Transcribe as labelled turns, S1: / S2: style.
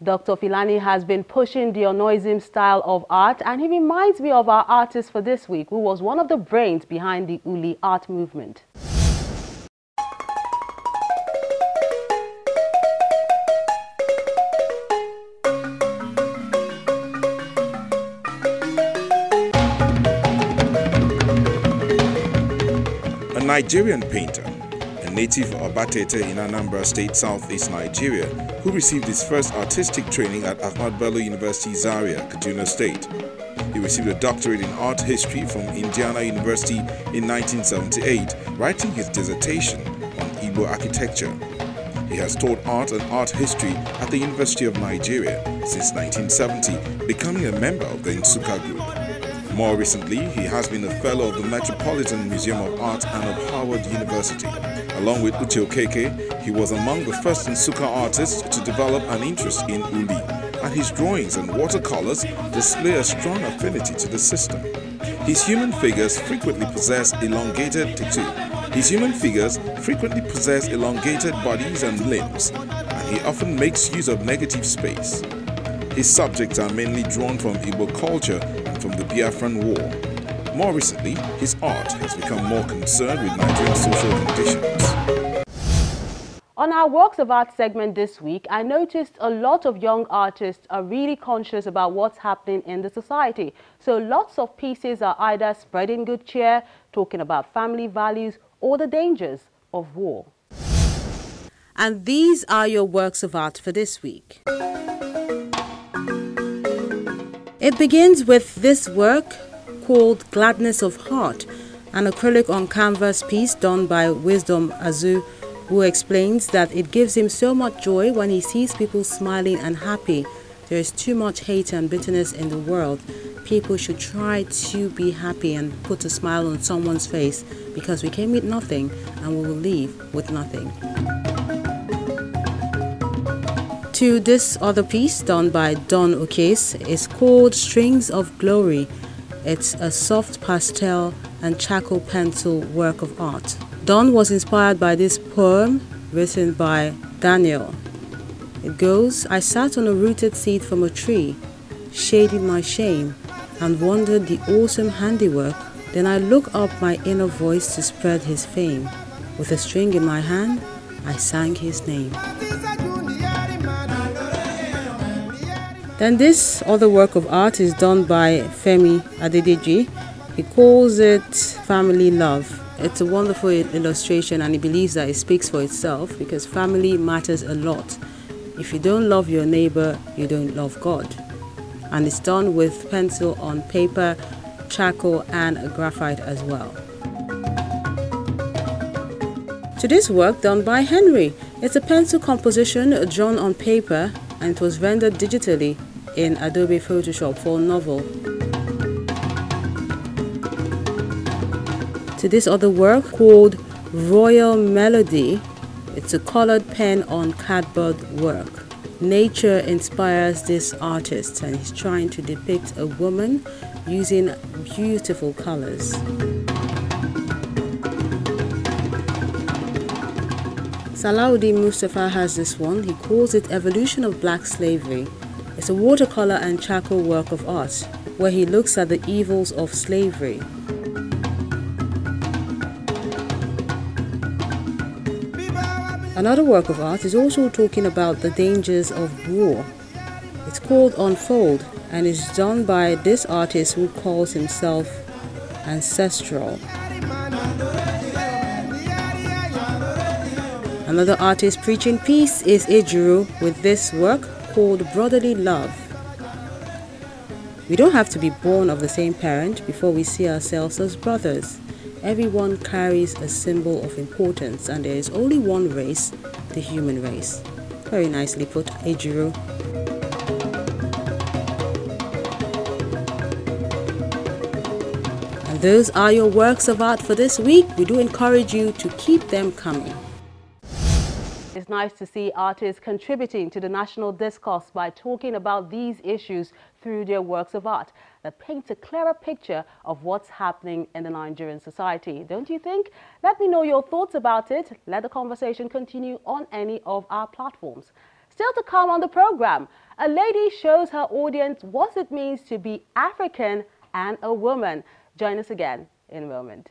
S1: Dr. Filani has been pushing the Onaism style of art and he reminds me of our artist for this week who was one of the brains behind the Uli art movement.
S2: A Nigerian painter, native of Abatete in Anambra State, southeast Nigeria, who received his first artistic training at Ahmadu Bello University Zaria, Kaduna State. He received a doctorate in art history from Indiana University in 1978, writing his dissertation on Igbo architecture. He has taught art and art history at the University of Nigeria since 1970, becoming a member of the Nsukka Group. More recently, he has been a fellow of the Metropolitan Museum of Art and of Howard University. Along with Uche Okeke, he was among the first Nsukka artists to develop an interest in Uli, and his drawings and watercolors display a strong affinity to the system. His human figures frequently possess elongated His human figures frequently possess elongated bodies and limbs, and he often makes use of negative space. His subjects are mainly drawn from Igbo culture from the Biafran War. More recently, his art has become more concerned with Nigerian social conditions.
S1: On our Works of Art segment this week, I noticed a lot of young artists are really conscious about what's happening in the society. So lots of pieces are either spreading good cheer, talking about family values, or the dangers of war. And these are your works of art for this week. It begins with this work called Gladness of Heart, an acrylic on canvas piece done by Wisdom Azu, who explains that it gives him so much joy when he sees people smiling and happy. There is too much hate and bitterness in the world. People should try to be happy and put a smile on someone's face because we came with nothing and we will leave with nothing to this other piece done by Don Okes is called Strings of Glory. It's a soft pastel and charcoal pencil work of art. Don was inspired by this poem written by Daniel. It goes, I sat on a rooted seed from a tree, shading my shame, and wondered the awesome handiwork. Then I looked up my inner voice to spread his fame. With a string in my hand, I sang his name. Then this other work of art is done by Femi Adedeji. He calls it Family Love. It's a wonderful illustration and he believes that it speaks for itself because family matters a lot. If you don't love your neighbor, you don't love God. And it's done with pencil on paper, charcoal and graphite as well. To this work done by Henry. It's a pencil composition drawn on paper and it was rendered digitally in Adobe Photoshop for novel. To this other work called Royal Melody, it's a colored pen on cardboard work. Nature inspires this artist and he's trying to depict a woman using beautiful colors. Salahuddin Mustafa has this one. He calls it Evolution of Black Slavery. It's a watercolor and charcoal work of art where he looks at the evils of slavery. Another work of art is also talking about the dangers of war. It's called Unfold and is done by this artist who calls himself Ancestral. Another artist preaching peace is Ejiro with this work called brotherly love. We don't have to be born of the same parent before we see ourselves as brothers. Everyone carries a symbol of importance, and there is only one race, the human race. Very nicely put, Ejiro. And those are your works of art for this week. We do encourage you to keep them coming. It's nice to see artists contributing to the national discourse by talking about these issues through their works of art that paints a clearer picture of what's happening in the Nigerian society. Don't you think? Let me know your thoughts about it. Let the conversation continue on any of our platforms. Still to come on the program, a lady shows her audience what it means to be African and a woman. Join us again in a moment.